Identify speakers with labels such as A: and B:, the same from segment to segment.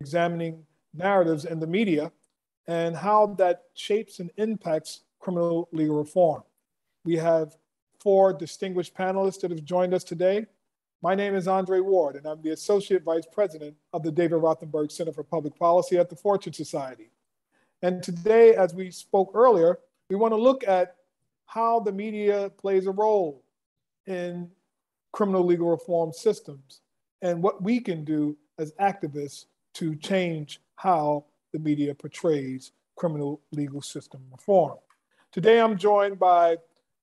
A: examining narratives in the media and how that shapes and impacts criminal legal reform. We have four distinguished panelists that have joined us today. My name is Andre Ward, and I'm the Associate Vice President of the David Rothenberg Center for Public Policy at the Fortune Society. And today, as we spoke earlier, we want to look at how the media plays a role in criminal legal reform systems and what we can do as activists to change how the media portrays criminal legal system reform. Today, I'm joined by,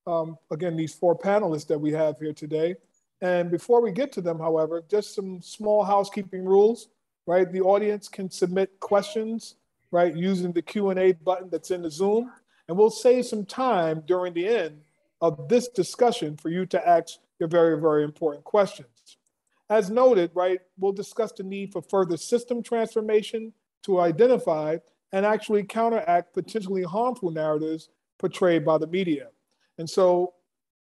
A: um, again, these four panelists that we have here today. And before we get to them, however, just some small housekeeping rules, right? The audience can submit questions, right, using the Q&A button that's in the Zoom. And we'll save some time during the end of this discussion for you to ask your very, very important questions. As noted, right, we'll discuss the need for further system transformation to identify and actually counteract potentially harmful narratives portrayed by the media. And so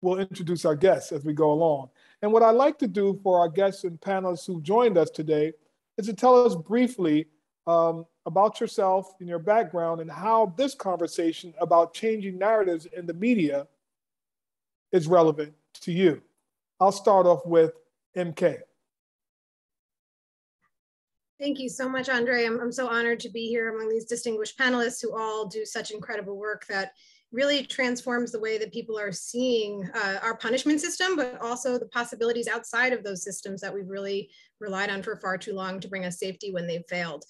A: we'll introduce our guests as we go along. And what I'd like to do for our guests and panelists who joined us today is to tell us briefly um, about yourself and your background and how this conversation about changing narratives in the media is relevant to you. I'll start off with MK.
B: Thank you so much, Andre. I'm, I'm so honored to be here among these distinguished panelists who all do such incredible work that really transforms the way that people are seeing uh, our punishment system, but also the possibilities outside of those systems that we've really relied on for far too long to bring us safety when they've failed.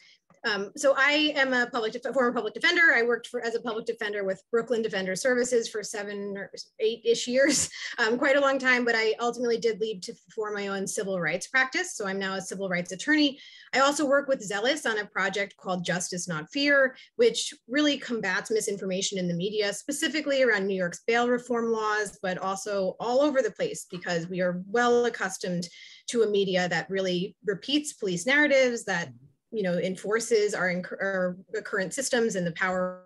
B: Um, so I am a public former public defender. I worked for as a public defender with Brooklyn Defender Services for seven or eight-ish years, um, quite a long time. But I ultimately did leave to form my own civil rights practice. So I'm now a civil rights attorney. I also work with Zealous on a project called Justice Not Fear, which really combats misinformation in the media, specifically around New York's bail reform laws, but also all over the place because we are well accustomed to a media that really repeats police narratives that you know, enforces our, our current systems and the power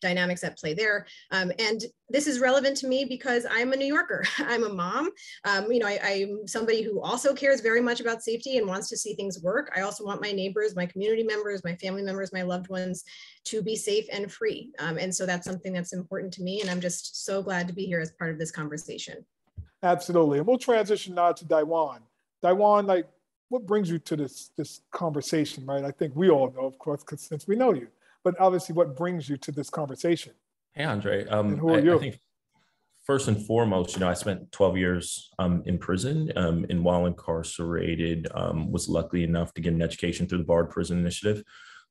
B: dynamics at play there. Um, and this is relevant to me because I'm a New Yorker. I'm a mom. Um, you know, I, am somebody who also cares very much about safety and wants to see things work. I also want my neighbors, my community members, my family members, my loved ones to be safe and free. Um, and so that's something that's important to me. And I'm just so glad to be here as part of this conversation.
A: Absolutely. And we'll transition now to Dyjuan. Dyjuan, like what brings you to this this conversation, right? I think we all know, of course, because since we know you. But obviously, what brings you to this conversation?
C: Hey, Andre. Um, and who are I, you? I think first and foremost, you know, I spent 12 years um, in prison, um, and while incarcerated, um, was lucky enough to get an education through the Bard Prison Initiative.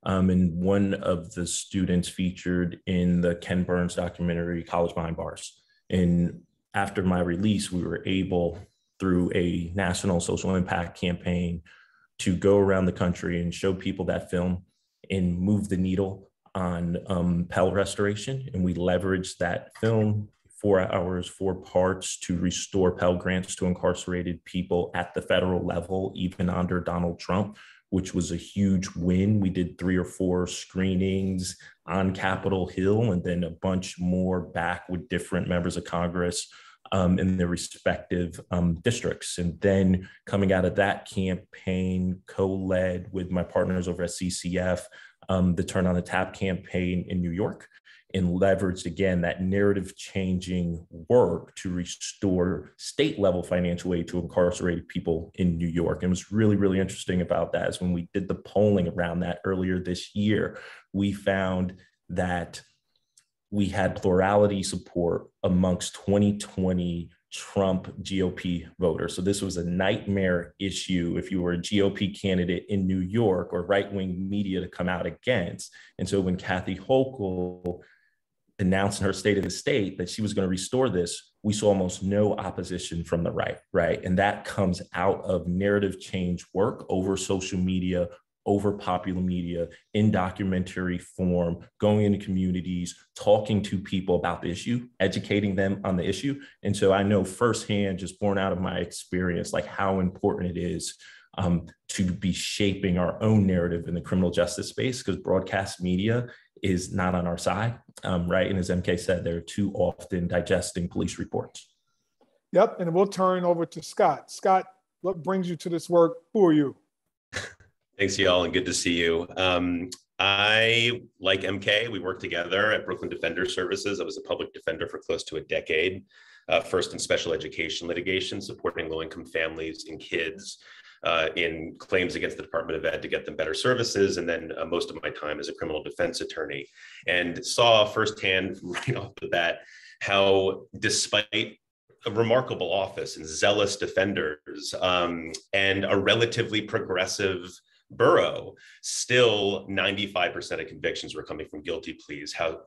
C: Um, and one of the students featured in the Ken Burns documentary, College Behind Bars. And after my release, we were able through a national social impact campaign to go around the country and show people that film and move the needle on um, Pell restoration. And we leveraged that film, four hours, four parts to restore Pell grants to incarcerated people at the federal level, even under Donald Trump, which was a huge win. We did three or four screenings on Capitol Hill and then a bunch more back with different members of Congress um, in their respective um, districts. And then coming out of that campaign, co led with my partners over at CCF, um, the Turn on the Tap campaign in New York, and leveraged again that narrative changing work to restore state level financial aid to incarcerated people in New York. And what's really, really interesting about that is when we did the polling around that earlier this year, we found that we had plurality support amongst 2020 Trump GOP voters. So this was a nightmare issue if you were a GOP candidate in New York or right wing media to come out against. And so when Kathy Hochul announced in her state of the state that she was going to restore this, we saw almost no opposition from the right, right? And that comes out of narrative change work over social media, over popular media in documentary form, going into communities, talking to people about the issue, educating them on the issue. And so I know firsthand, just born out of my experience, like how important it is um, to be shaping our own narrative in the criminal justice space because broadcast media is not on our side, um, right? And as MK said, they're too often digesting police reports.
A: Yep, and we'll turn over to Scott. Scott, what brings you to this work? Who are you?
D: Thanks, y'all, and good to see you. Um, I, like MK, we worked together at Brooklyn Defender Services. I was a public defender for close to a decade, uh, first in special education litigation, supporting low income families and kids uh, in claims against the Department of Ed to get them better services, and then uh, most of my time as a criminal defense attorney, and saw firsthand right off the bat how, despite a remarkable office and zealous defenders um, and a relatively progressive borough, still 95% of convictions were coming from guilty pleas. How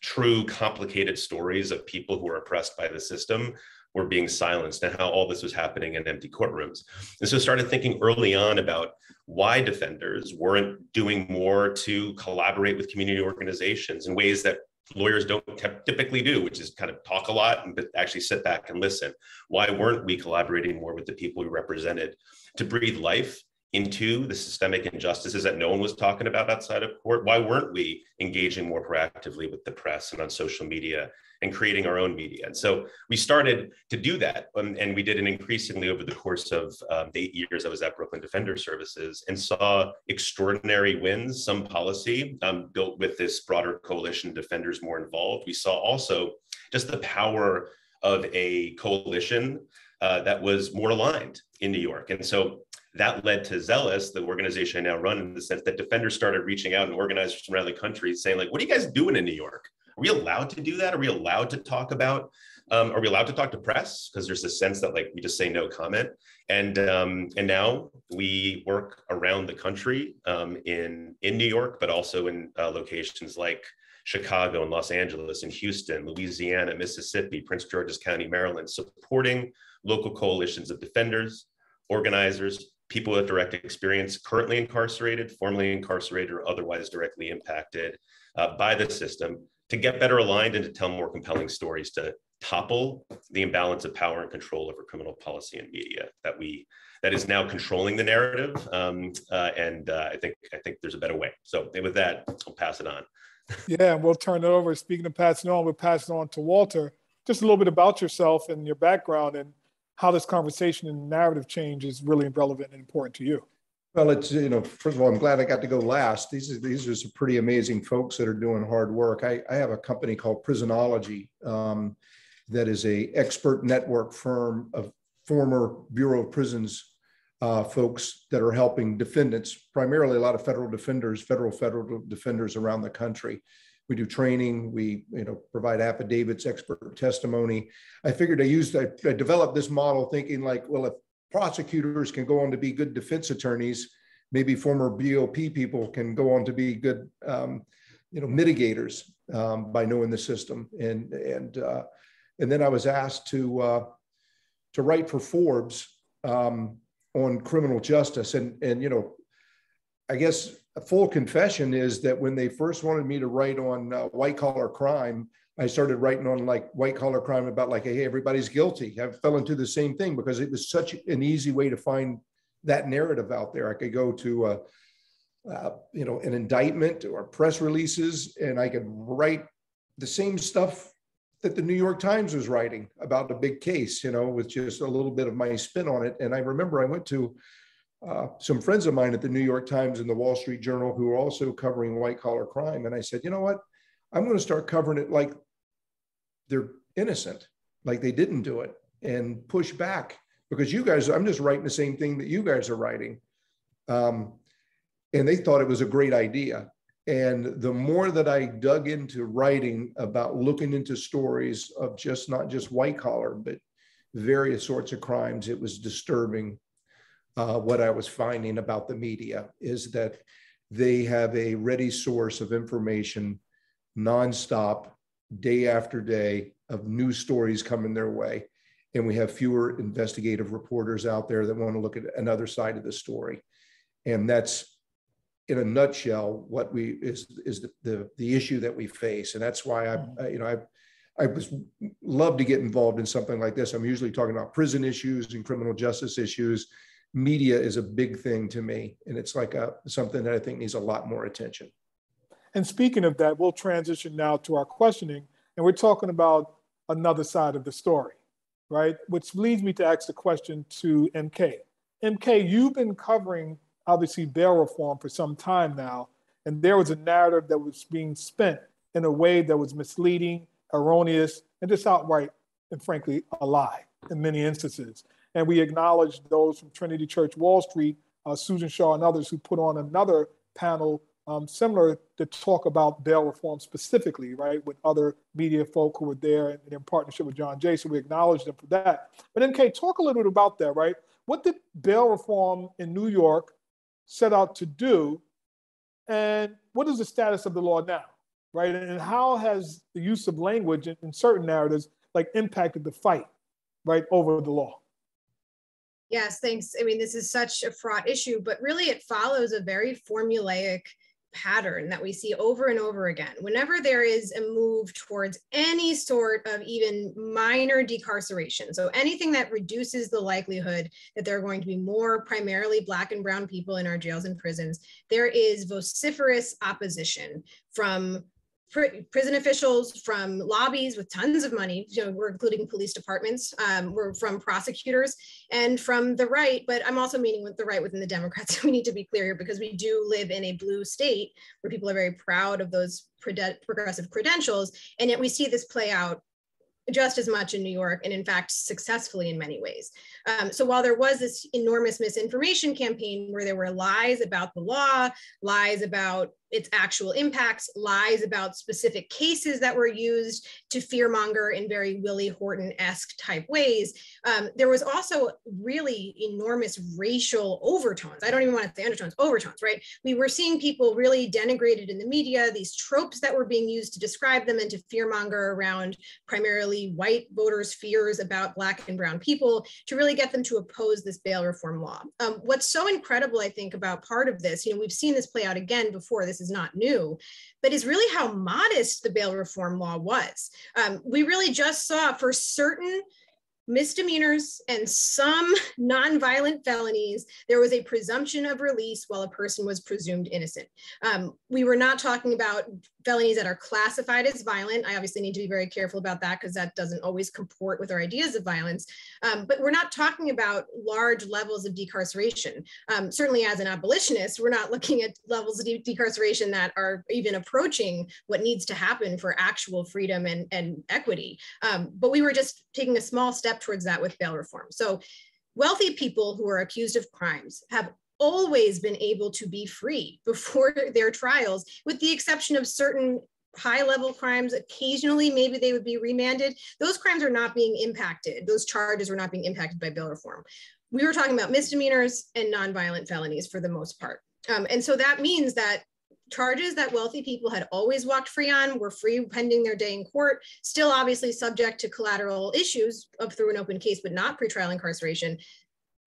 D: true, complicated stories of people who are oppressed by the system were being silenced and how all this was happening in empty courtrooms. And so started thinking early on about why defenders weren't doing more to collaborate with community organizations in ways that lawyers don't typically do, which is kind of talk a lot but actually sit back and listen. Why weren't we collaborating more with the people we represented to breathe life into the systemic injustices that no one was talking about outside of court? Why weren't we engaging more proactively with the press and on social media and creating our own media? And so we started to do that. Um, and we did it increasingly over the course of um, the eight years I was at Brooklyn Defender Services and saw extraordinary wins, some policy um, built with this broader coalition, defenders more involved. We saw also just the power of a coalition uh, that was more aligned in New York. And so that led to Zealous, the organization I now run, in the sense that defenders started reaching out and organizers from around the country saying, like, what are you guys doing in New York? Are we allowed to do that? Are we allowed to talk about? Um, are we allowed to talk to press? Because there's a sense that like we just say no comment. And um, and now we work around the country um, in in New York, but also in uh, locations like Chicago and Los Angeles and Houston, Louisiana, Mississippi, Prince George's County, Maryland, supporting local coalitions of defenders, organizers, people with direct experience currently incarcerated, formerly incarcerated, or otherwise directly impacted uh, by the system to get better aligned and to tell more compelling stories to topple the imbalance of power and control over criminal policy and media that we that is now controlling the narrative um, uh, and uh, i think i think there's a better way. So with that i'll pass it on.
A: Yeah and we'll turn it over. Speaking of passing on we'll pass it on to walter. Just a little bit about yourself and your background and how this conversation and narrative change is really relevant and important to you.
E: Well, it's, you know, first of all, I'm glad I got to go last. These are, these are some pretty amazing folks that are doing hard work. I, I have a company called Prisonology um, that is a expert network firm of former Bureau of Prisons uh, folks that are helping defendants, primarily a lot of federal defenders, federal federal defenders around the country we do training we you know provide affidavits expert testimony. I figured i used i, I developed this model thinking like well if prosecutors can go on to be good defense attorneys maybe former bop people can go on to be good um, you know mitigators um, by knowing the system. And and uh, and then i was asked to uh, to write for forbes um, on criminal justice. And and you know i guess a full confession is that when they first wanted me to write on uh, white collar crime, I started writing on like white collar crime about like, hey, everybody's guilty. I fell into the same thing because it was such an easy way to find that narrative out there. I could go to, uh, uh, you know, an indictment or press releases, and I could write the same stuff that the New York Times was writing about a big case, you know, with just a little bit of my spin on it. And I remember I went to uh, some friends of mine at the New York Times and the Wall Street Journal who are also covering white collar crime. And I said, you know what? I'm going to start covering it like they're innocent, like they didn't do it, and push back because you guys, I'm just writing the same thing that you guys are writing. Um, and they thought it was a great idea. And the more that I dug into writing about looking into stories of just not just white collar, but various sorts of crimes, it was disturbing uh, what I was finding about the media is that they have a ready source of information nonstop, day after day, of news stories coming their way. And we have fewer investigative reporters out there that want to look at another side of the story. And that's in a nutshell what we is is the, the, the issue that we face. And that's why I, I you know I I was love to get involved in something like this. I'm usually talking about prison issues and criminal justice issues media is a big thing to me. And it's like a, something that I think needs a lot more attention.
A: And speaking of that, we'll transition now to our questioning. And we're talking about another side of the story, right? Which leads me to ask the question to MK. MK, you've been covering obviously bail reform for some time now. And there was a narrative that was being spent in a way that was misleading, erroneous, and just outright and frankly a lie in many instances. And we acknowledge those from Trinity Church Wall Street, uh, Susan Shaw, and others who put on another panel um, similar to talk about bail reform specifically, right, with other media folk who were there and in partnership with John Jay. So we acknowledge them for that. But MK, talk a little bit about that, right? What did bail reform in New York set out to do? And what is the status of the law now, right? And how has the use of language in, in certain narratives like impacted the fight, right, over the law?
B: Yes, thanks. I mean, this is such a fraught issue, but really it follows a very formulaic pattern that we see over and over again. Whenever there is a move towards any sort of even minor decarceration, so anything that reduces the likelihood that there are going to be more primarily Black and Brown people in our jails and prisons, there is vociferous opposition from prison officials from lobbies with tons of money you know we're including police departments um, we're from prosecutors and from the right but i'm also meaning with the right within the democrats we need to be clear here because we do live in a blue state where people are very proud of those progressive credentials and yet we see this play out just as much in New York, and in fact, successfully in many ways. Um, so while there was this enormous misinformation campaign where there were lies about the law, lies about its actual impacts, lies about specific cases that were used to fearmonger in very Willie Horton-esque type ways. Um, there was also really enormous racial overtones. I don't even want to say undertones, overtones, right? We were seeing people really denigrated in the media, these tropes that were being used to describe them and to fearmonger around primarily white voters' fears about Black and Brown people to really get them to oppose this bail reform law. Um, what's so incredible, I think, about part of this, you know, we've seen this play out again before. This is not new, but is really how modest the bail reform law was. Um, we really just saw for certain misdemeanors and some nonviolent felonies, there was a presumption of release while a person was presumed innocent. Um, we were not talking about felonies that are classified as violent. I obviously need to be very careful about that because that doesn't always comport with our ideas of violence. Um, but we're not talking about large levels of decarceration. Um, certainly as an abolitionist, we're not looking at levels of de decarceration that are even approaching what needs to happen for actual freedom and, and equity. Um, but we were just taking a small step towards that with bail reform. So wealthy people who are accused of crimes have always been able to be free before their trials, with the exception of certain high level crimes. Occasionally, maybe they would be remanded. Those crimes are not being impacted. Those charges were not being impacted by bail reform. We were talking about misdemeanors and nonviolent felonies for the most part. Um, and so that means that charges that wealthy people had always walked free on were free pending their day in court, still obviously subject to collateral issues of through an open case, but not pretrial incarceration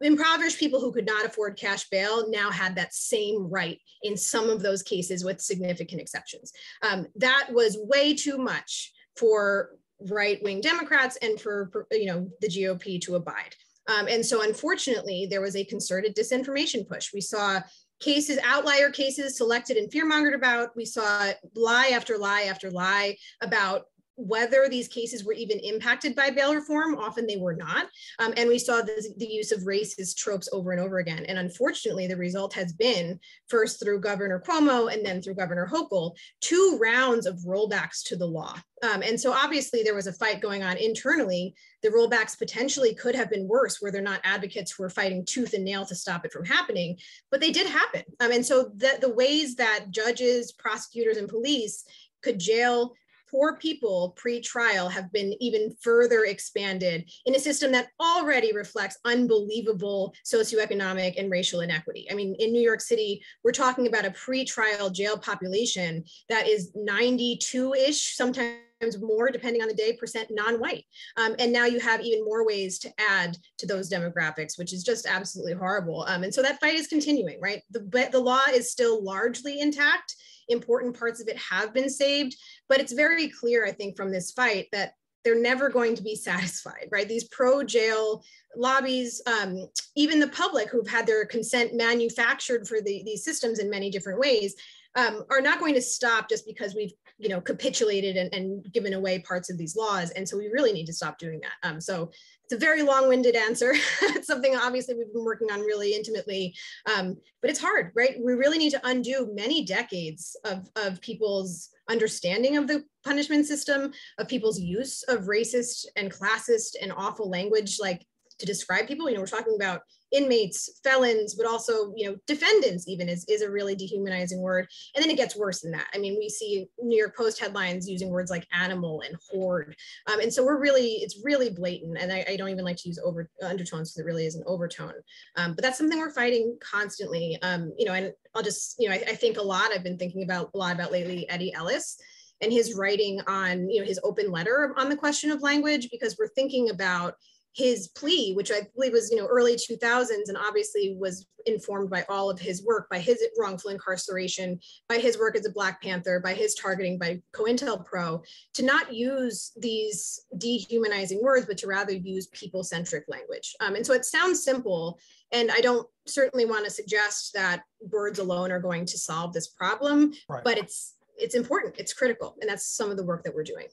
B: impoverished people who could not afford cash bail now had that same right in some of those cases with significant exceptions. Um, that was way too much for right-wing Democrats and for, for, you know the GOP to abide. Um, and so unfortunately, there was a concerted disinformation push. We saw cases, outlier cases selected and fearmongered about. We saw lie after lie after lie about whether these cases were even impacted by bail reform, often they were not. Um, and we saw the, the use of racist tropes over and over again. And unfortunately, the result has been first through Governor Cuomo and then through Governor Hochul, two rounds of rollbacks to the law. Um, and so obviously there was a fight going on internally. The rollbacks potentially could have been worse where they're not advocates who are fighting tooth and nail to stop it from happening, but they did happen. Um, and so the, the ways that judges, prosecutors, and police could jail poor people pre-trial have been even further expanded in a system that already reflects unbelievable socioeconomic and racial inequity. I mean, in New York City, we're talking about a pre-trial jail population that is 92-ish, sometimes more depending on the day percent non-white um, and now you have even more ways to add to those demographics which is just absolutely horrible um, and so that fight is continuing right the, but the law is still largely intact important parts of it have been saved. But it's very clear, I think, from this fight that they're never going to be satisfied, right? These pro jail lobbies, um, even the public who've had their consent manufactured for the, these systems in many different ways, um, are not going to stop just because we've you know capitulated and, and, given away parts of these laws. And so we really need to stop doing that. Um, so it's a very long-winded answer. It's something obviously we've been working on really intimately. Um, but it's hard right? We really need to undo many decades of, of people's understanding of the punishment system of people's use of racist and classist and awful language like to describe people. You know we're talking about inmates, felons, but also, you know, defendants even is, is a really dehumanizing word. And then it gets worse than that. I mean, we see New York Post headlines using words like animal and horde. Um, and so we're really, it's really blatant. And I, I don't even like to use over undertones because it really is an overtone. Um, but that's something we're fighting constantly. Um, you know, and I'll just, you know, I, I think a lot, I've been thinking about a lot about lately, Eddie Ellis and his writing on, you know, his open letter on the question of language, because we're thinking about his plea, which I believe was, you know, early 2000s and obviously was informed by all of his work, by his wrongful incarceration, by his work as a Black Panther, by his targeting by COINTELPRO, to not use these dehumanizing words, but to rather use people-centric language. Um, and so it sounds simple, and I don't certainly want to suggest that words alone are going to solve this problem, right. but it's it's important, it's critical, and that's some of the work that we're doing.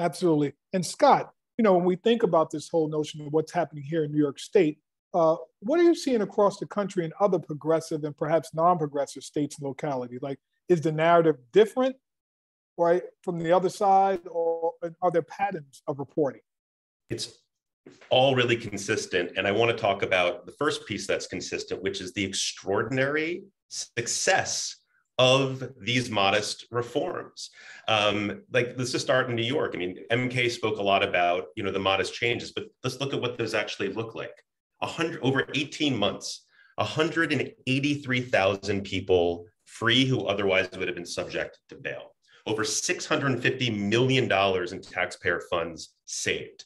A: Absolutely. And Scott, you know, when we think about this whole notion of what's happening here in New York State, uh, what are you seeing across the country in other progressive and perhaps non-progressive states and localities? Like, is the narrative different, right, from the other side, or are there patterns of reporting?
D: It's all really consistent. And I want to talk about the first piece that's consistent, which is the extraordinary success of these modest reforms. Um, like let's just start in New York. I mean, MK spoke a lot about you know the modest changes, but let's look at what those actually look like. Hundred over 18 months, 183,000 people free who otherwise would have been subject to bail. Over $650 million in taxpayer funds saved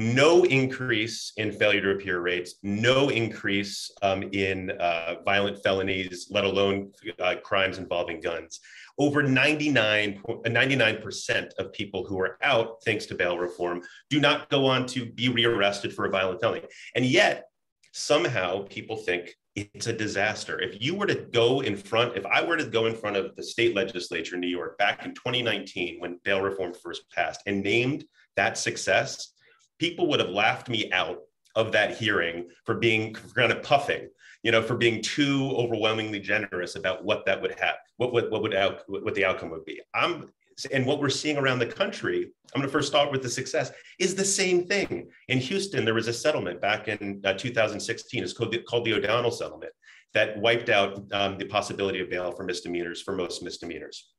D: no increase in failure to appear rates, no increase um, in uh, violent felonies, let alone uh, crimes involving guns. Over 99, 99% uh, of people who are out, thanks to bail reform, do not go on to be rearrested for a violent felony. And yet, somehow people think it's a disaster. If you were to go in front, if I were to go in front of the state legislature in New York back in 2019 when bail reform first passed and named that success, people would have laughed me out of that hearing for being kind of puffing, you know, for being too overwhelmingly generous about what that would have, what what, what would out, what the outcome would be. I'm and what we're seeing around the country, I'm going to first start with the success, is the same thing. In Houston, there was a settlement back in uh, 2016. It's called the, called the O'Donnell settlement that wiped out um, the possibility of bail for misdemeanors for most misdemeanors.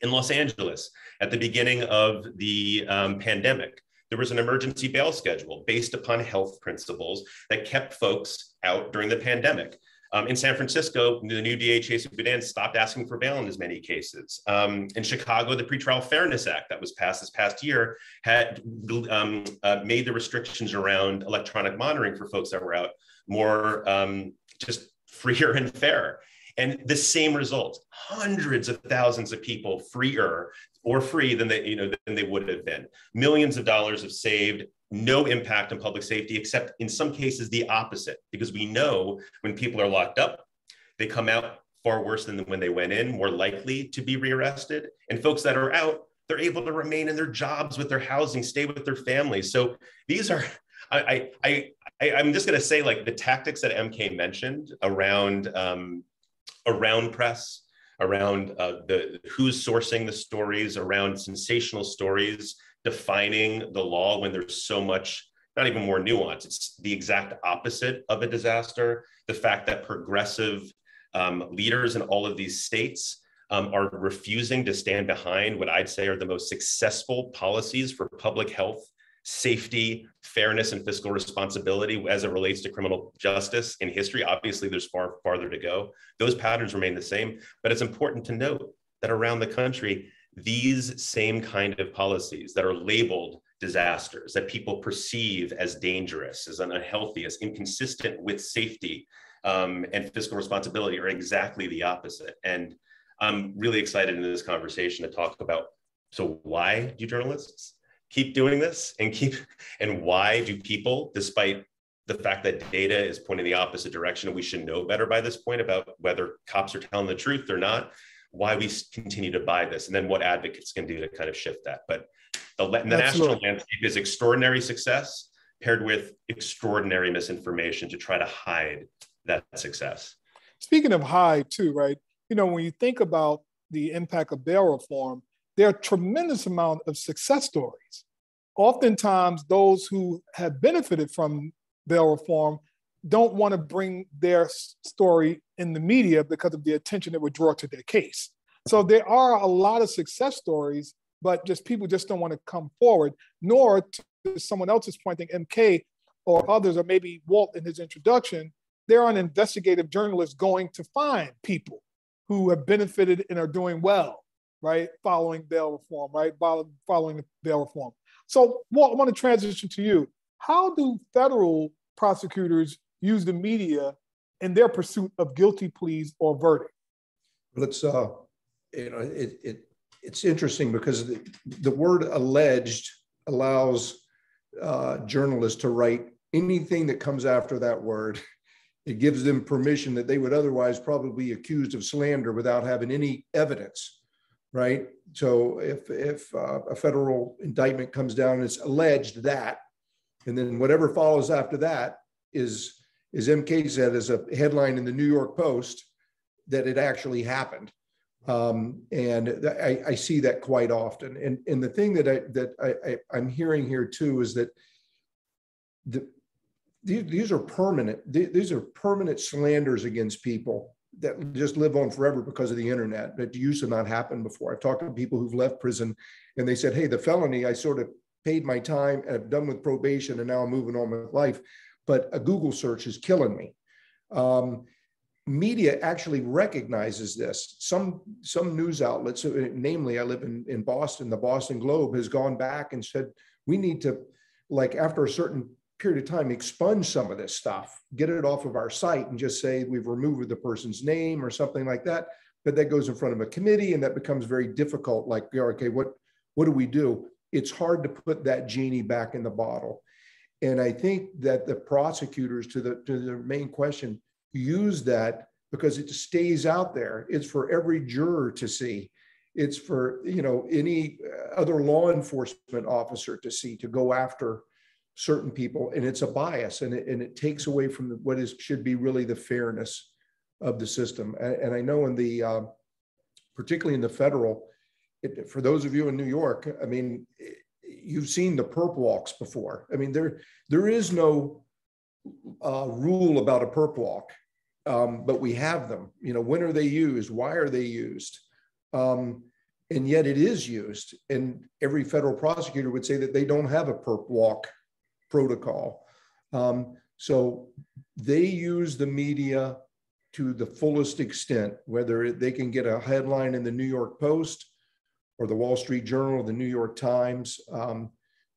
D: In Los Angeles, at the beginning of the um, pandemic, there was an emergency bail schedule based upon health principles that kept folks out during the pandemic. Um, in San Francisco, the new DA Chesa Boudin stopped asking for bail in as many cases. Um, in Chicago, the Pretrial Fairness Act that was passed this past year had um, uh, made the restrictions around electronic monitoring for folks that were out more um, just freer and fair. And the same result, hundreds of thousands of people freer or free than they, you know, than they would have been. Millions of dollars have saved, no impact on public safety, except in some cases the opposite, because we know when people are locked up, they come out far worse than when they went in, more likely to be rearrested. And folks that are out, they're able to remain in their jobs with their housing, stay with their families. So these are, I, I, I, I'm just going to say like the tactics that MK mentioned around, um, around press, around uh, the who's sourcing the stories, around sensational stories, defining the law when there's so much not even more nuance. It's the exact opposite of a disaster. The fact that progressive um, leaders in all of these states um, are refusing to stand behind what I'd say are the most successful policies for public health safety, fairness, and fiscal responsibility as it relates to criminal justice in history. Obviously, there's far farther to go. Those patterns remain the same, but it's important to note that around the country, these same kind of policies that are labeled disasters, that people perceive as dangerous, as unhealthy, as inconsistent with safety um, and fiscal responsibility, are exactly the opposite. And I'm really excited in this conversation to talk about so why do journalists keep doing this and keep and why do people despite the fact that data is pointing the opposite direction and we should know better by this point about whether cops are telling the truth or not why we continue to buy this and then what advocates can do to kind of shift that. But the, the national landscape is extraordinary success paired with extraordinary misinformation to try to hide that success.
A: Speaking of hide too right? You know when you think about the impact of bail reform there are a tremendous amount of success stories. Oftentimes, those who have benefited from bail reform don't want to bring their story in the media because of the attention it would draw to their case. So there are a lot of success stories, but just people just don't want to come forward, nor to someone else's point, I think MK or others, or maybe Walt in his introduction, there are an investigative journalist going to find people who have benefited and are doing well right, following bail reform, right, following the bail reform. So, Walt, I want to transition to you. How do federal prosecutors use the media in their pursuit of guilty pleas or verdict?
E: Let's, uh, you know, it, it it's interesting because the, the word alleged allows uh, journalists to write anything that comes after that word. It gives them permission that they would otherwise probably be accused of slander without having any evidence right? So if if uh, a federal indictment comes down and it's alleged that, and then whatever follows after that is, as MK said, is a headline in the New York Post that it actually happened. Um, and I, I, see that quite often. And, and the thing that I that I, I, am hearing here too is that the, these, these are permanent. These are permanent slanders against people that just live on forever because of the internet that used to not happen before. I've talked to people who've left prison and they said, hey, the felony, I sort of paid my time and I've done with probation and now I'm moving on with life. But a Google search is killing me. Um, media actually recognizes this. Some some news outlets, uh, namely, I live in, in Boston, the Boston Globe has gone back and said, we need to, like after a certain period of time expunge some of this stuff, get it off of our site and just say we've removed the person's name or something like that. But that goes in front of a committee and that becomes very difficult. Like, okay, what, what do we do? It's hard to put that genie back in the bottle. And I think that the prosecutors, to the, to the main question, use that because it stays out there. It's for every juror to see. It's for you know any other law enforcement officer to see to go after certain people, and it's a bias, and it, and it takes away from the, what is should be really the fairness of the system. And, and I know in the, uh, particularly in the federal, it, for those of you in New York, I mean, you've seen the perp walks before. I mean, there there is no uh, rule about a perp walk, um, but we have them. You know, when are they used? Why are they used? Um, and yet it is used. And every federal prosecutor would say that they don't have a perp walk protocol. Um, so they use the media to the fullest extent, whether they can get a headline in the New York Post or the Wall Street Journal or the New York Times um,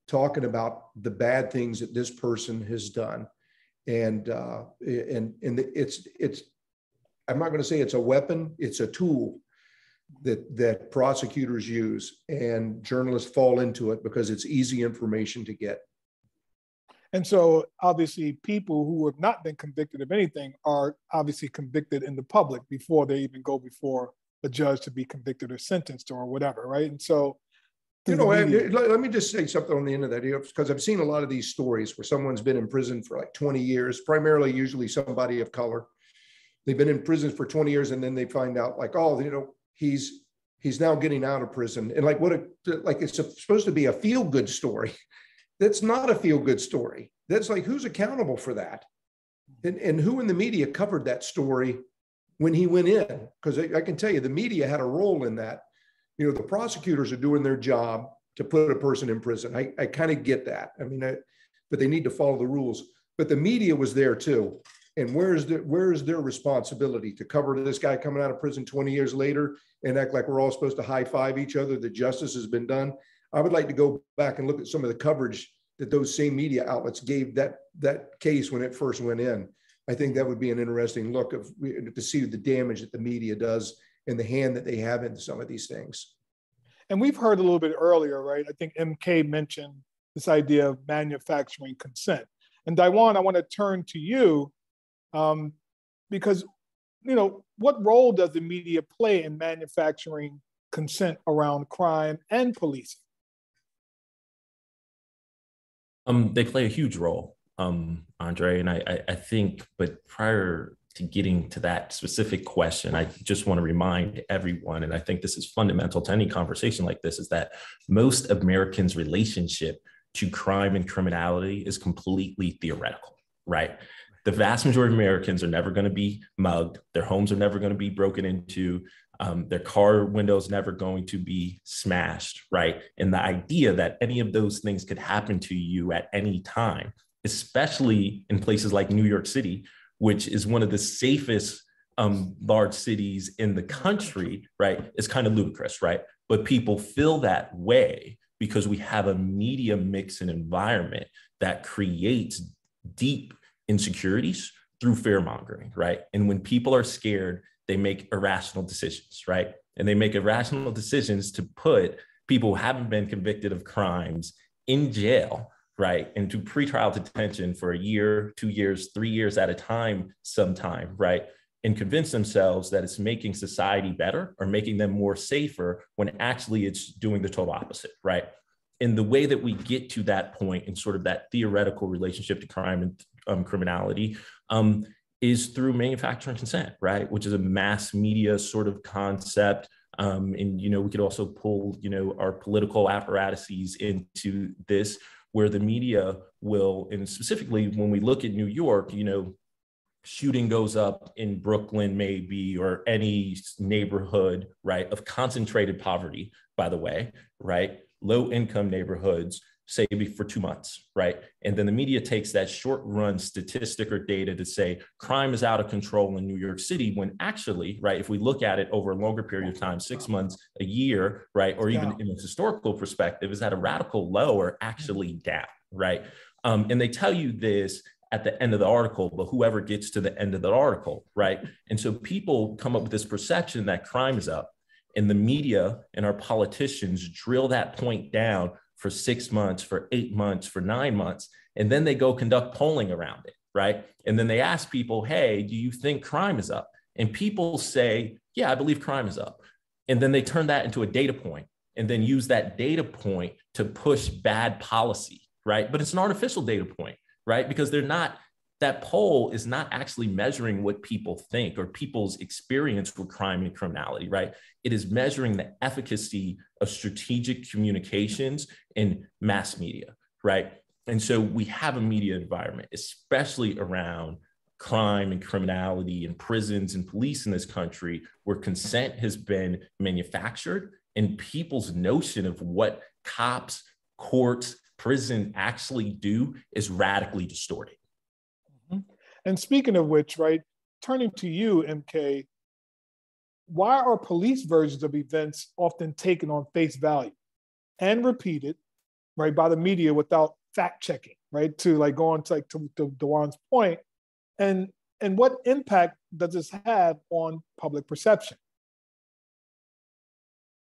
E: talking about the bad things that this person has done. And, uh, and, and it's, it's, I'm not going to say it's a weapon, it's a tool that, that prosecutors use and journalists fall into it because it's easy information to get.
A: And so obviously people who have not been convicted of anything are obviously convicted in the public before they even go before a judge to be convicted or sentenced or whatever, right? And so
E: you know, let, me just say something on the end of that, because I've seen a lot of these stories where someone's been in prison for like 20 years, primarily usually somebody of color. They've been in prison for 20 years and then they find out like, oh, you know, he's he's now getting out of prison. And like what a like it's supposed to be a feel good story. That's not a feel good story. That's like, who's accountable for that? And, and who in the media covered that story when he went in? Because I, I can tell you, the media had a role in that. You know, the prosecutors are doing their job to put a person in prison. I, I kind of get that. I mean, I, but they need to follow the rules. But the media was there too. And where is the where is their responsibility to cover this guy coming out of prison 20 years later and act like we're all supposed to high five each other that justice has been done? I would like to go back and look at some of the coverage that those same media outlets gave that that case when it first went in. I think that would be an interesting look of to see the damage that the media does and the hand that they have into some of these things.
A: And we've heard a little bit earlier, right? I think MK mentioned this idea of manufacturing consent. And Dyjuan, I want to turn to you um, because, you know, what role does the media play in manufacturing consent around crime and policing?
C: Um, they play a huge role, um, Andre, and I, I, I think. But prior to getting to that specific question, I just want to remind everyone, and I think this is fundamental to any conversation like this, is that most Americans' relationship to crime and criminality is completely theoretical, right? The vast majority of Americans are never going to be mugged. Their homes are never going to be broken into. Um, their car windows never going to be smashed, right? And the idea that any of those things could happen to you at any time, especially in places like New York City, which is one of the safest um, large cities in the country, right, is kind of ludicrous, right? But people feel that way because we have a media mix and environment that creates deep insecurities through fear mongering, right? And when people are scared, they make irrational decisions, right? And they make irrational decisions to put people who haven't been convicted of crimes in jail, right? Into pretrial detention for a year, two years, three years at a time, sometime, right? And convince themselves that it's making society better or making them more safer when actually it's doing the total opposite, right? And the way that we get to that point in sort of that theoretical relationship to crime and um, criminality um, is through manufacturing consent, right? Which is a mass media sort of concept. Um, and you know, we could also pull you know our political apparatuses into this, where the media will, and specifically when we look at New York, you know, shooting goes up in Brooklyn, maybe, or any neighborhood, right, of concentrated poverty, by the way, right? Low income neighborhoods say for two months, right? And then the media takes that short run statistic or data to say crime is out of control in New York City, when actually, right, if we look at it over a longer period of time, six months, a year, right, or even yeah. in a historical perspective, is at a radical low or actually down, right? Um, and they tell you this at the end of the article, but whoever gets to the end of the article, right? And so people come up with this perception that crime is up. And the media and our politicians drill that point down for six months, for eight months, for nine months. And then they go conduct polling around it, right? And then they ask people, hey, do you think crime is up? And people say, yeah, I believe crime is up. And then they turn that into a data point and then use that data point to push bad policy, right? But it's an artificial data point, right? Because they're not that poll is not actually measuring what people think or people's experience with crime and criminality, right? It is measuring the efficacy of strategic communications in mass media, right? And so we have a media environment, especially around crime and criminality and prisons and police in this country, where consent has been manufactured and people's notion of what cops, courts, prison actually do is radically distorted.
A: And speaking of which, right, turning to you, MK, why are police versions of events often taken on face value and repeated, right, by the media without fact checking, right? To like going to like to, to Dyjuan's point, and and what impact does this have on public perception?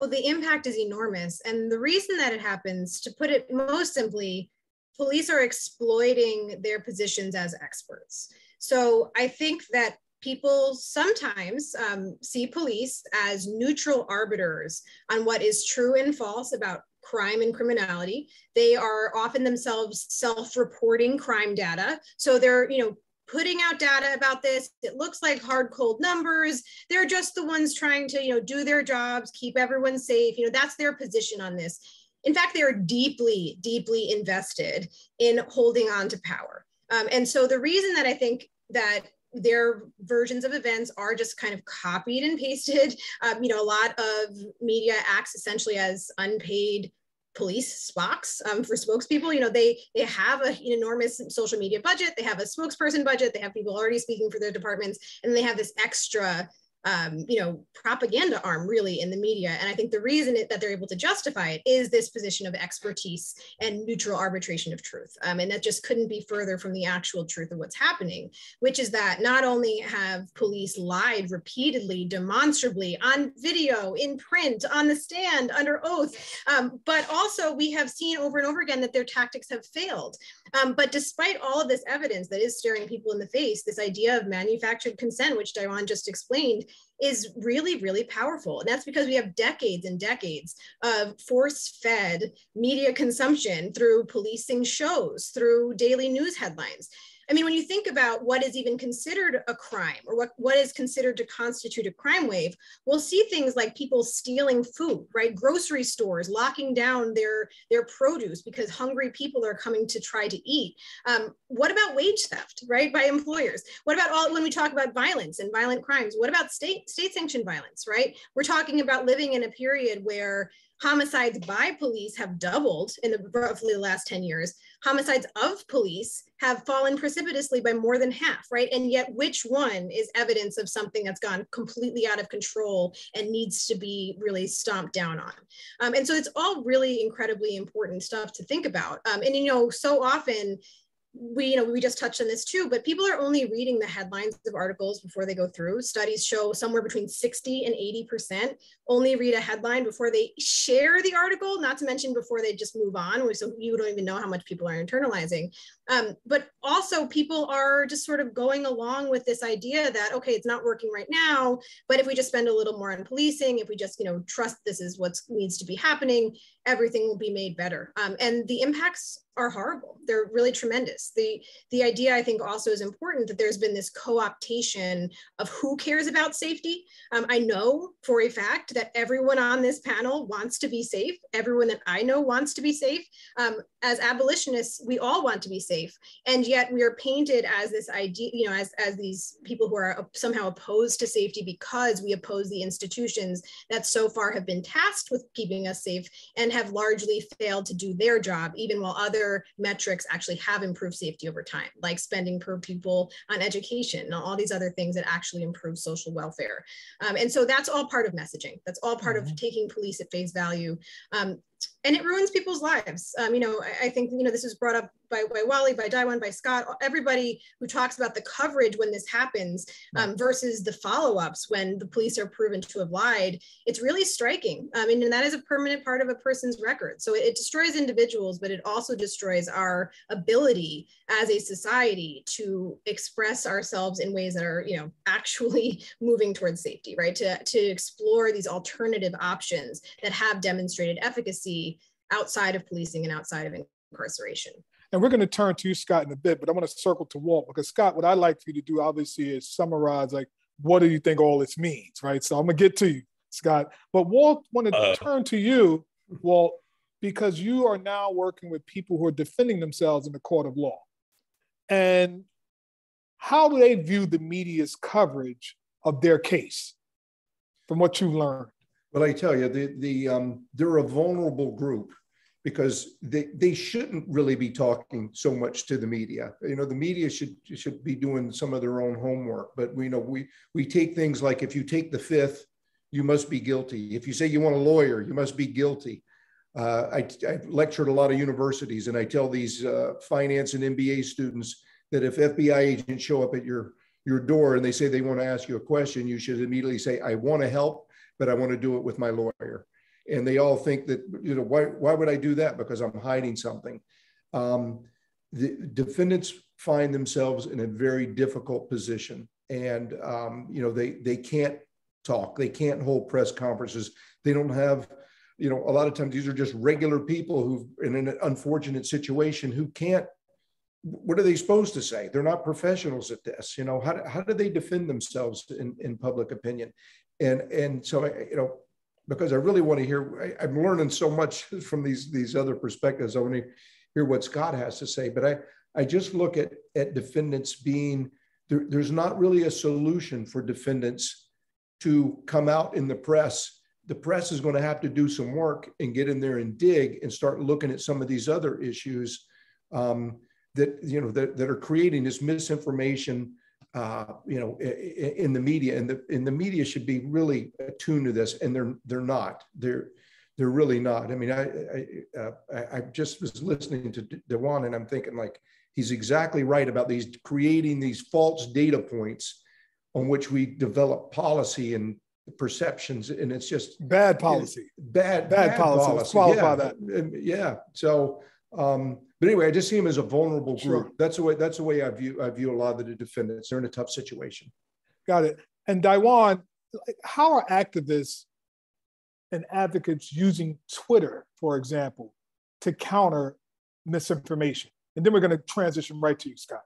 B: Well, the impact is enormous, and the reason that it happens, to put it most simply, police are exploiting their positions as experts. So I think that people sometimes um, see police as neutral arbiters on what is true and false about crime and criminality. They are often themselves self-reporting crime data. So they're, you know, putting out data about this. It looks like hard cold numbers. They're just the ones trying to, you know, do their jobs, keep everyone safe. You know, that's their position on this. In fact, they are deeply, deeply invested in holding on to power. Um, and so the reason that I think that their versions of events are just kind of copied and pasted. Um, you know, a lot of media acts essentially as unpaid police spocks um, for spokespeople. You know, they they have a, an enormous social media budget. They have a spokesperson budget. They have people already speaking for their departments, and they have this extra um, you know, propaganda arm really in the media. And I think the reason it, that they're able to justify it is this position of expertise and neutral arbitration of truth. Um, and that just couldn't be further from the actual truth of what's happening, which is that not only have police lied repeatedly, demonstrably on video, in print, on the stand, under oath, um, but also we have seen over and over again that their tactics have failed. Um, but despite all of this evidence that is staring people in the face, this idea of manufactured consent, which Dyjuan just explained, is really, really powerful. And that's because we have decades and decades of force fed media consumption through policing shows, through daily news headlines. I mean, when you think about what is even considered a crime or what, what is considered to constitute a crime wave, we'll see things like people stealing food, right? Grocery stores locking down their, their produce because hungry people are coming to try to eat. Um, what about wage theft, right, by employers? What about all, when we talk about violence and violent crimes, what about state, state sanctioned violence, right? We're talking about living in a period where homicides by police have doubled in the roughly the last 10 years. Homicides of police have fallen precipitously by more than half right? And yet which one is evidence of something that's gone completely out of control and needs to be really stomped down on? Um, and so it's all really incredibly important stuff to think about. Um, and you know so often we you know we just touched on this too but people are only reading the headlines of articles before they go through. Studies show somewhere between 60 and 80 percent only read a headline before they share the article not to mention before they just move on so you don't even know how much people are internalizing um, but also people are just sort of going along with this idea that okay it's not working right now but if we just spend a little more on policing if we just you know trust this is what needs to be happening everything will be made better um, and the impacts are horrible. They're really tremendous. The, the idea I think also is important that there's been this co-optation of who cares about safety. Um, I know for a fact that everyone on this panel wants to be safe. Everyone that I know wants to be safe. Um, as abolitionists, we all want to be safe. And yet we are painted as this idea, you know, as, as these people who are somehow opposed to safety because we oppose the institutions that so far have been tasked with keeping us safe and have largely failed to do their job, even while other other metrics actually have improved safety over time, like spending per pupil on education and all these other things that actually improve social welfare. Um, and so that's all part of messaging. That's all part mm -hmm. of mm-hmm. taking police at face value. Um, and it ruins people's lives. Um, you know, I, I, think, you know, this was brought up by, by Wally, by Dyjuan, by Scott, everybody who talks about the coverage when this happens um, versus the follow-ups when the police are proven to have lied, it's really striking. I mean, and that is a permanent part of a person's record. So it, it destroys individuals, but it also destroys our ability as a society to express ourselves in ways that are, you know, actually moving towards safety, right? To, to explore these alternative options that have demonstrated efficacy outside of policing and outside of incarceration.
A: And we're going to turn to you, Scott, in a bit, but I want to circle to Walt because Scott, what I'd like for you to do obviously is summarize like what do you think all this means, right? So I'm gonna get to you, Scott. But Walt, want to uh, turn to you, Walt, because you are now working with people who are defending themselves in the court of law. And how do they view the media's coverage of their case from what you've learned?
E: Well, I tell you, the, the, um, they're a vulnerable group because they, they shouldn't really be talking so much to the media. You know, the media should should be doing some of their own homework. But we know we we take things like if you take the fifth, you must be guilty. If you say you want a lawyer, you must be guilty. Uh, I, I lectured a lot of universities, and I tell these uh, finance and MBA students that if FBI agents show up at your your door and they say they want to ask you a question, you should immediately say, "I want to help, but I want to do it with my lawyer." And they all think that you know why why would I do that because I'm hiding something. Um, the defendants find themselves in a very difficult position, and um, you know they they can't talk, they can't hold press conferences, they don't have. You know, a lot of times these are just regular people who, in an unfortunate situation, who can't what are they supposed to say? They're not professionals at this. You know, how, how do they defend themselves in, in public opinion? And and so you know, because I really want to hear. I, am learning so much from these these other perspectives. I want to hear what Scott has to say. But I I just look at at defendants being there, there's not really a solution for defendants to come out in the press. The press is going to have to do some work and get in there and dig and start looking at some of these other issues um, that you know that, that are creating this misinformation uh, you know, in, the media, and the in the media should be really attuned to this, and they're they're not. They're they're really not. I mean, I I, uh, I just was listening to Dyjuan, and I'm thinking like he's exactly right about these creating these false data points on which we develop policy and perceptions, and it's just
A: bad policy.
E: Bad
A: bad, bad policy. policy. qualify
E: yeah.
A: that.
E: Yeah. So. Um, but anyway, I just see him as a vulnerable group. Sure. That's the way. That's the way I view. I view a lot of the defendants. They're in a tough situation.
A: Got it. And Dyjuan, how are activists and advocates using Twitter, for example, to counter misinformation? And then we're going to transition right to you, Scott.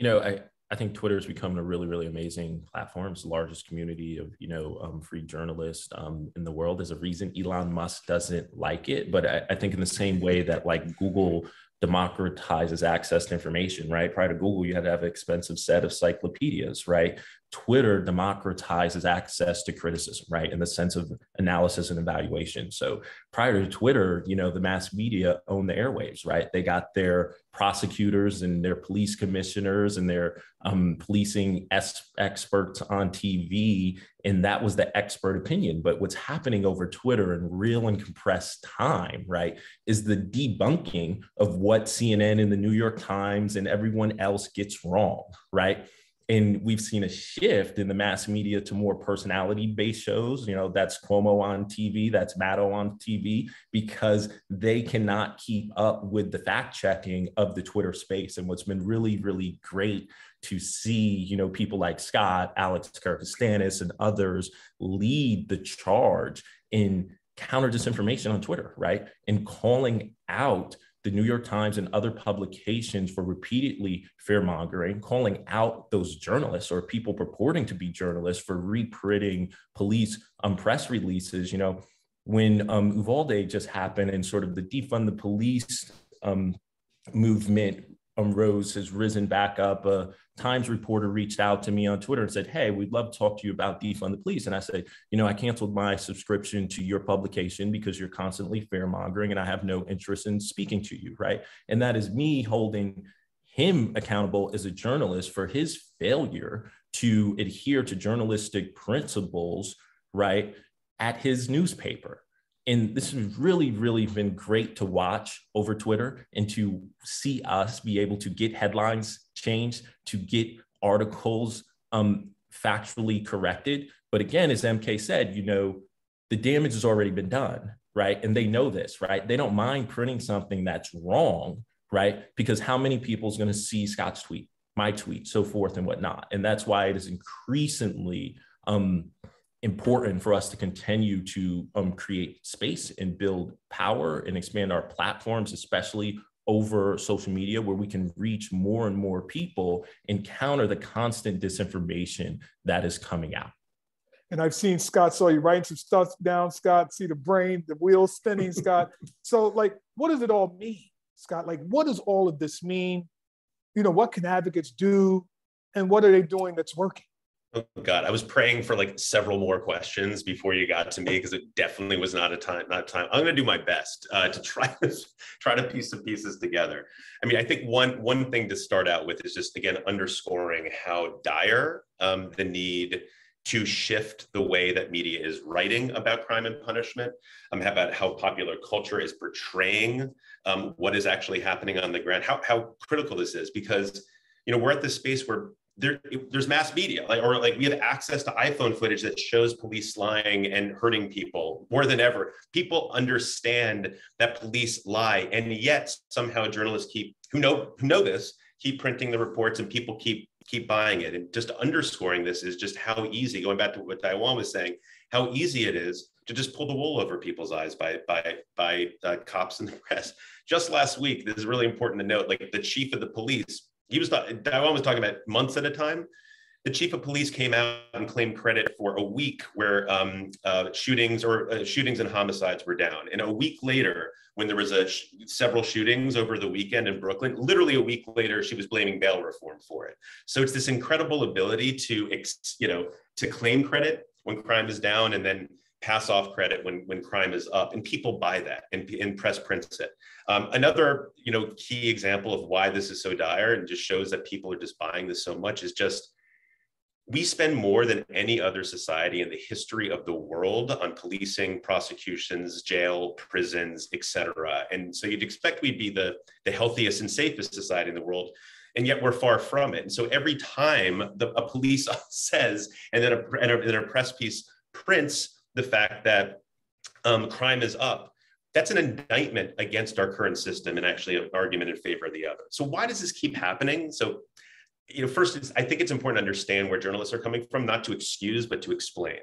C: You know, I, I think Twitter has become a really, really amazing platform. It's the largest community of, you know, um, free journalists um, in the world. There's a reason Elon Musk doesn't like it, but I, I, think in the same way that like Google democratizes access to information, right? Prior to Google, you had to have an expensive set of encyclopedias, right? Twitter democratizes access to criticism, right? In the sense of analysis and evaluation. So prior to Twitter, you know, the mass media owned the airwaves, right? They got their prosecutors and their police commissioners and their um, policing es- experts on TV. And that was the expert opinion. But what's happening over Twitter in real and compressed time, right, is the debunking of what CNN and the New York Times and everyone else gets wrong, right? And we've seen a shift in the mass media to more personality based shows. You know that's cuomo on tv that's Maddow on tv because they cannot keep up with the fact checking of the twitter space. And what's been really really great to see you know people like scott alex karakatsanis and others lead the charge in counter disinformation on twitter right? And calling out the New York Times and other publications for repeatedly fear mongering, calling out those journalists or people purporting to be journalists for reprinting police um, press releases. You know, when um, Uvalde just happened and sort of the defund the police um, movement um, rose has risen back up. A Times reporter reached out to me on Twitter and said, "Hey, we'd love to talk to you about defund the police." And I said, "You know, I canceled my subscription to your publication because you're constantly fear mongering, and I have no interest in speaking to you." Right, and that is me holding him accountable as a journalist for his failure to adhere to journalistic principles. Right at his newspaper and this has really really been great to watch over twitter and to see us be able to get headlines changed to get articles um, factually corrected. But again as mk said you know the damage has already been done right? And they know this right? They don't mind printing something that's wrong right? Because how many people is going to see scott's tweet my tweet so forth and whatnot. And that's why it is increasingly um, important for us to continue to um, create space and build power and expand our platforms, especially over social media, where we can reach more and more people and counter the constant disinformation that is coming out.
A: And I've seen Scott saw you writing some stuff down, Scott, see the brain, the wheels spinning, Scott. so, like, what does it all mean, Scott? Like, what does all of this mean? You know, what can advocates do? And what are they doing that's working?
D: Oh God, I was praying for like several more questions before you got to me because it definitely was not a time, not time. I'm going to do my best uh, to try to try to piece some pieces together. I mean, I think one one thing to start out with is just again underscoring how dire um, the need to shift the way that media is writing about crime and punishment, um, about how popular culture is portraying um, what is actually happening on the ground, how how critical this is because you know we're at this space where there, there's mass media, like, or like we have access to iPhone footage that shows police lying and hurting people more than ever. People understand that police lie, and yet somehow journalists keep who know who know this keep printing the reports, and people keep keep buying it. And just underscoring this is just how easy. Going back to what Dyjuan was saying, how easy it is to just pull the wool over people's eyes by by by uh, cops and the press. Just last week, this is really important to note. Like the chief of the police he was Dyjuan was talking about months at a time. The chief of police came out and claimed credit for a week where um, uh, shootings or uh, shootings and homicides were down. And a week later, when there was a sh- several shootings over the weekend in Brooklyn, literally a week later, she was blaming bail reform for it. So it's this incredible ability to, ex- you know, to claim credit when crime is down and then pass off credit when when crime is up, and people buy that and, and press prints it. Um, another you know key example of why this is so dire and just shows that people are just buying this so much is just we spend more than any other society in the history of the world on policing, prosecutions, jail, prisons, etc. And so you'd expect we'd be the, the healthiest and safest society in the world. And yet we're far from it. And so every time the, a police says, and then a, and a, and a press piece prints the fact that um, crime is up, that's an indictment against our current system and actually an argument in favor of the other. So why does this keep happening? So you know, first, I think it's important to understand where journalists are coming from, not to excuse, but to explain.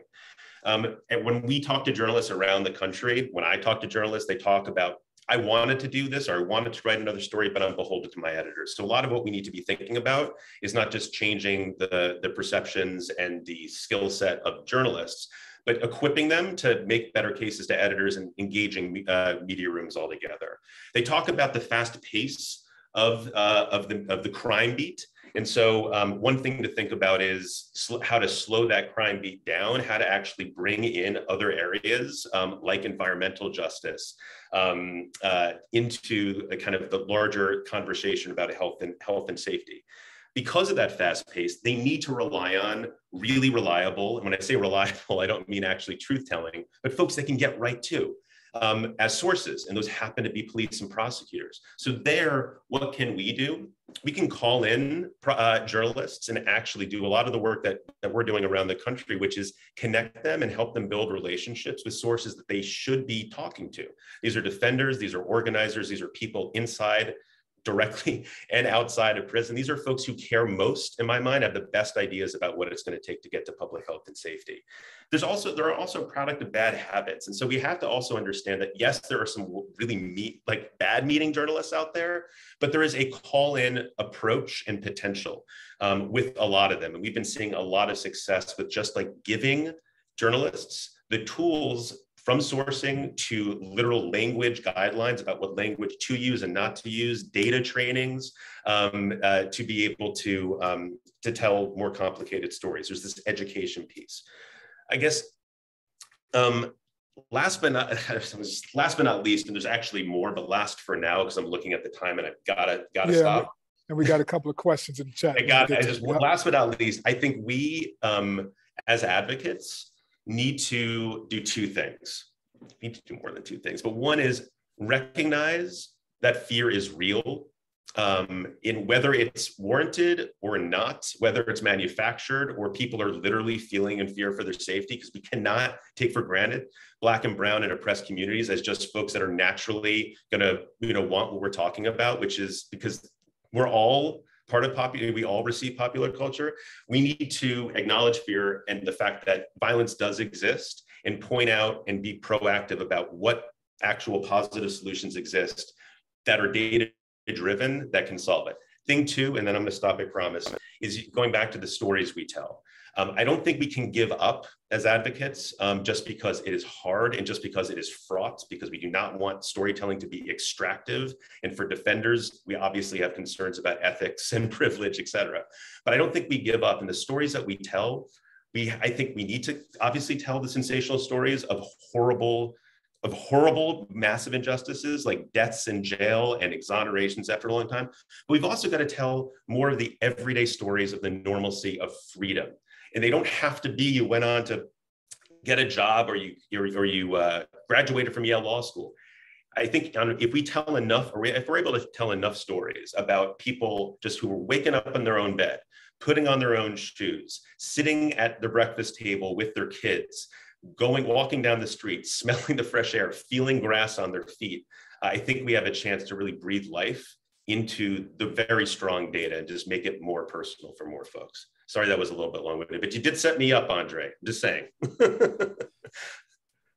D: Um, and when we talk to journalists around the country, when I talk to journalists, they talk about, I wanted to do this or I wanted to write another story, but I'm beholden to my editors. So a lot of what we need to be thinking about is not just changing the, the perceptions and the skill set of journalists, but equipping them to make better cases to editors and engaging uh, media rooms altogether. They talk about the fast pace of, uh, of, the, of the crime beat and so um, one thing to think about is how to slow that crime beat down, how to actually bring in other areas um, like environmental justice um, uh, into a kind of the larger conversation about health and health and safety. Because of that fast pace, they need to rely on really reliable. And when I say reliable, I don't mean actually truth telling, but folks that can get right to um, as sources, and those happen to be police and prosecutors. So there, what can we do? We can call in uh, journalists and actually do a lot of the work that, that we're doing around the country, which is connect them and help them build relationships with sources that they should be talking to. These are defenders, these are organizers, these are people inside directly and outside of prison. These are folks who care most, in my mind, have the best ideas about what it's going to take to get to public health and safety. There's also there are also a product of bad habits, and so we have to also understand that yes, there are some really meet like bad meeting journalists out there, but there is a call-in approach and potential um, with a lot of them, and we've been seeing a lot of success with just like giving journalists the tools from sourcing to literal language guidelines about what language to use and not to use, data trainings um, uh, to be able to, um, to tell more complicated stories. There's this education piece. I guess um, last but not last but not least, and there's actually more, but last for now because I'm looking at the time and I've gotta gotta yeah, stop.
A: And we got a couple of questions in the chat.
D: I got I just last but not least, I think we um, as advocates need to do two things. Need to do more than two things, but one is recognize that fear is real um, in whether it's warranted or not, whether it's manufactured or people are literally feeling in fear for their safety, because we cannot take for granted black and brown and oppressed communities as just folks that are naturally going to, you know, want what we're talking about, which is because we're all part of popular, we all receive popular culture. We need to acknowledge fear and the fact that violence does exist and point out and be proactive about what actual positive solutions exist that are data driven that can solve it. Thing two, and then I'm going to stop, I promise, is going back to the stories we tell. Um, I don't think we can give up as advocates um, just because it is hard and just because it is fraught, because we do not want storytelling to be extractive. And for defenders, we obviously have concerns about ethics and privilege, et cetera. But I don't think we give up. And the stories that we tell, we I think we need to obviously tell the sensational stories of horrible of horrible, massive injustices like deaths in jail and exonerations after a long time. But we've also got to tell more of the everyday stories of the normalcy of freedom. And they don't have to be you went on to get a job or you or you uh, graduated from Yale Law School. I think if we tell enough, or if we're able to tell enough stories about people just who were waking up in their own bed, putting on their own shoes, sitting at the breakfast table with their kids, going, walking down the street, smelling the fresh air, feeling grass on their feet, I think we have a chance to really breathe life into the very strong data and just make it more personal for more folks. Sorry, that was a little bit long-winded, but you did set me up, Andre. I'm just saying.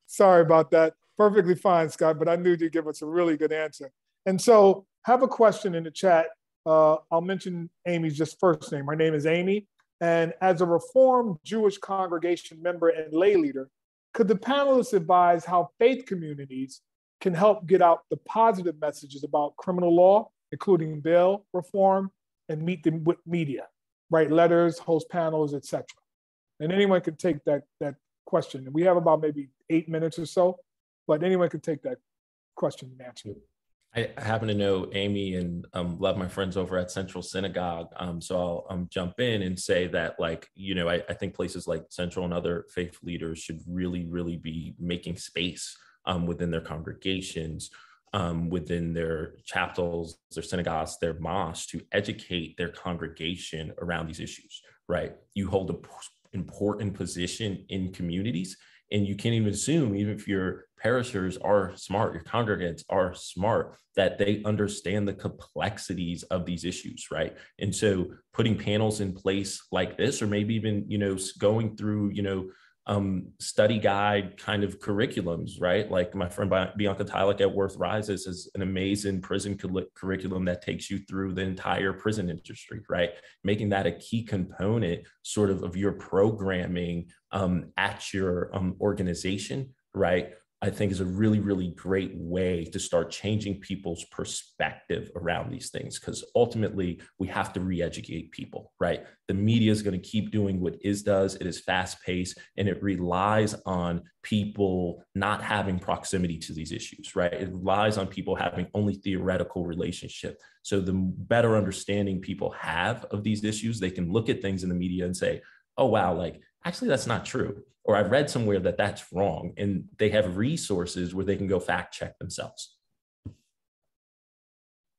A: Sorry about that. Perfectly fine, Scott, but I knew you'd give us a really good answer. And so have a question in the chat. Uh, I'll mention Amy's just first name. Her name is Amy. And as a Reformed Jewish congregation member and lay leader, could the panelists advise how faith communities can help get out the positive messages about criminal law, including bail reform, and meet them with media, write letters, host panels, etc. And anyone can take that, that question. We have about maybe eight minutes or so, but anyone can take that question and answer it.
C: I happen to know Amy and um, love my friends over at Central Synagogue. Um, so I'll um, jump in and say that, like, you know, I, I, think places like Central and other faith leaders should really, really be making space um, within their congregations, um, within their chapels, their synagogues, their mosques to educate their congregation around these issues, right? You hold an important position in communities and you can't even assume, even if your parishioners are smart, your congregants are smart, that they understand the complexities of these issues, right? And so putting panels in place like this, or maybe even, you know, going through, you know, um, study guide kind of curriculums, right? Like my friend Bianca Tylek at Worth Rises is an amazing prison curriculum that takes you through the entire prison industry, right? Making that a key component sort of of your programming um, at your um, organization, right? I think is a really, really great way to start changing people's perspective around these things. Because ultimately, we have to re educate people, right? The media is going to keep doing what is does. It is fast paced and it relies on people not having proximity to these issues, right? It relies on people having only theoretical relationship. So the better understanding people have of these issues, they can look at things in the media and say, oh, wow, like actually that's not true or i've read somewhere that that's wrong and they have resources where they can go fact check themselves.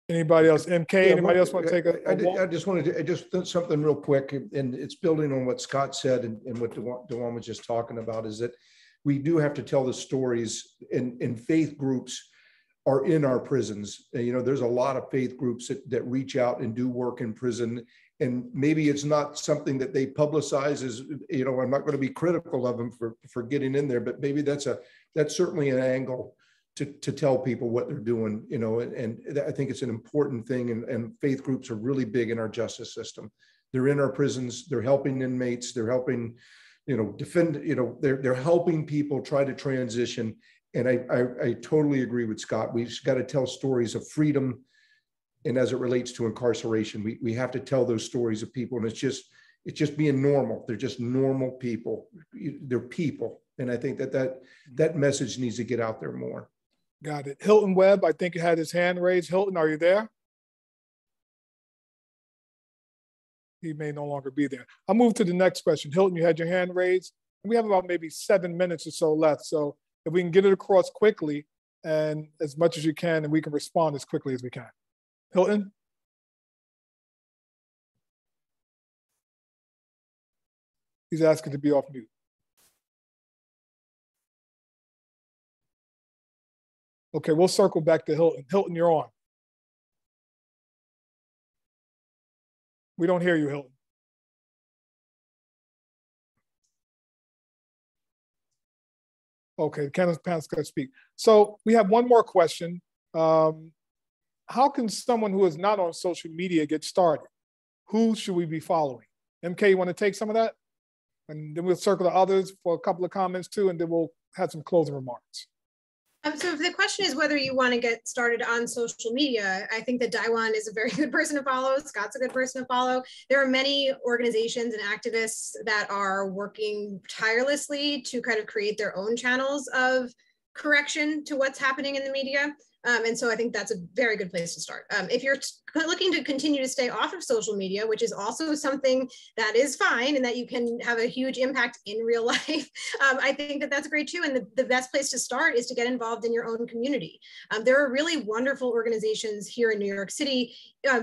A: Anybody else? Mk yeah, anybody else want to take
E: I just wanted to just something real quick and it's building on what scott said and, and what Dyjuan was just talking about is that we do have to tell the stories in, in faith groups are in our prisons. You know, there's a lot of faith groups that, that reach out and do work in prison. And maybe it's not something that they publicize as you know i'm not going to be critical of them for for getting in there but maybe that's a that's certainly an angle to, to tell people what they're doing you know and, and i think it's an important thing. And, and faith groups are really big in our justice system. They're in our prisons. They're helping inmates. They're helping you know defend you know they're, they're helping people try to transition and I, I, I totally agree with scott. We've got to tell stories of freedom. And as it relates to incarceration we, we have to tell those stories of people. And it's just it's just being normal. They're just normal people. They're people. And i think that that that message needs to get out there more.
A: Got it. Hilton webb i think you had his hand raised. Hilton are you there? He may no longer be there. I'll move to the next question. Hilton you had your hand raised. We have about maybe seven minutes or so left so if we can get it across quickly and as much as you can and we can respond as quickly as we can Hilton? He's asking to be off mute. Okay, we'll circle back to Hilton. Hilton, you're on. We don't hear you, Hilton. Okay, Kenneth to speak. So we have one more question. Um, how can someone who is not on social media get started? Who should we be following? MK, you want to take some of that? And then we'll circle the others for a couple of comments too, and then we'll have some closing remarks.
B: Um, so if the question is whether you want to get started on social media, I think that Dyjuan is a very good person to follow. Scott's a good person to follow. There are many organizations and activists that are working tirelessly to kind of create their own channels of correction to what's happening in the media. Um, and so I think that's a very good place to start. Um, if you're looking to continue to stay off of social media, which is also something that is fine and that you can have a huge impact in real life, um, I think that that's great too. And the, the best place to start is to get involved in your own community. Um, there are really wonderful organizations here in New York City, uh,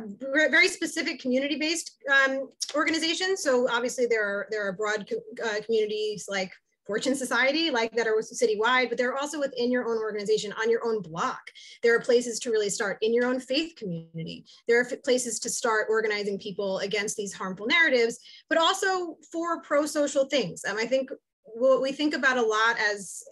B: very specific community-based um, organizations. So obviously there are, there are broad co uh, communities like Fortune Society, like that are citywide, but they're also within your own organization, on your own block. There are places to really start in your own faith community. There are places to start organizing people against these harmful narratives, but also for pro-social things. Um, I think what we think about a lot as,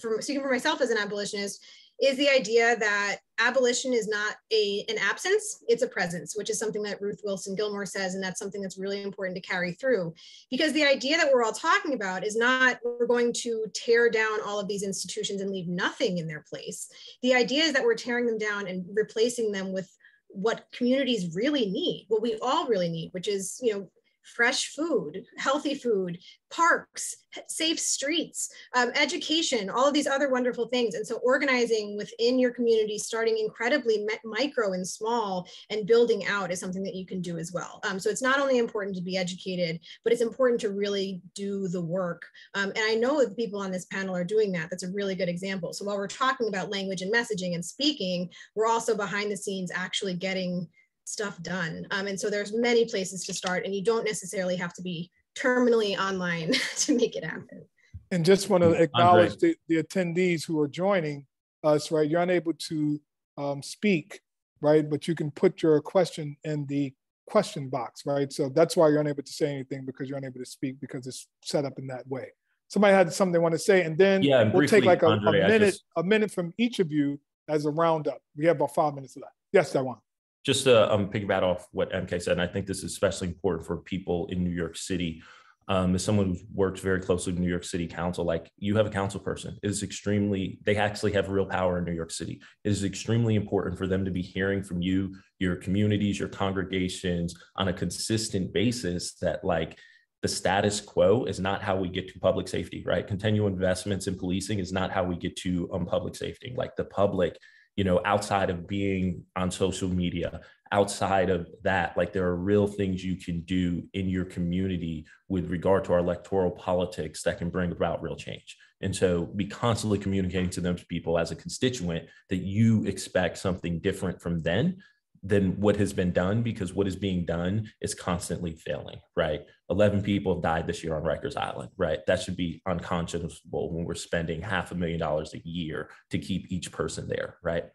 B: from speaking for myself as an abolitionist, is the idea that abolition is not a, an absence, it's a presence, which is something that Ruth Wilson Gilmore says, and that's something that's really important to carry through. Because the idea that we're all talking about is not we're going to tear down all of these institutions and leave nothing in their place. The idea is that we're tearing them down and replacing them with what communities really need, what we all really need, which is, you know, fresh food, healthy food, parks, safe streets, um, education, all of these other wonderful things. And so organizing within your community, starting incredibly micro and small and building out is something that you can do as well. Um, so it's not only important to be educated, but it's important to really do the work. Um, and I know that people on this panel are doing that. That's a really good example. So while we're talking about language and messaging and speaking, we're also behind the scenes actually getting stuff done. Um, and so there's many places to start and you don't necessarily have to be terminally online to make it happen.
A: And just want to acknowledge the, the, attendees who are joining us, right? You're unable to um, speak, right? But you can put your question in the question box, right? So that's why you're unable to say anything because you're unable to speak because it's set up in that way. Somebody had something they want to say, and then
C: yeah,
A: we'll briefly, take like a, Andre, a minute, just... a minute from each of you as a roundup. We have about five minutes left. Yes, that one
C: just to um, piggyback off what MK said, and I think this is especially important for people in New York City. Um, as someone who works very closely with New York City Council, like you have a council person, it is extremely, they actually have real power in New York City. It is extremely important for them to be hearing from you, your communities, your congregations on a consistent basis that, like, the status quo is not how we get to public safety, right? Continual investments in policing is not how we get to um, public safety. Like the public you know, outside of being on social media, outside of that, like there are real things you can do in your community with regard to our electoral politics that can bring about real change. And so be constantly communicating to them people as a constituent that you expect something different from them than what has been done because what is being done is constantly failing, right? 11 people have died this year on Rikers Island, right? That should be unconscionable when we're spending half a million dollars a year to keep each person there, right?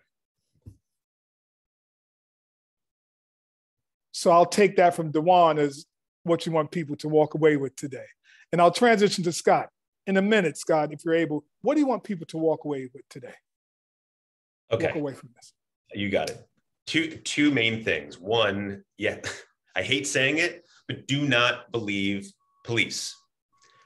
A: So I'll take that from Dyjuan as what you want people to walk away with today. And I'll transition to Scott. In a minute, Scott, if you're able, what do you want people to walk away with today?
D: Okay.
A: Walk away from this.
D: You got it two two main things. One, yeah, I hate saying it, but do not believe police.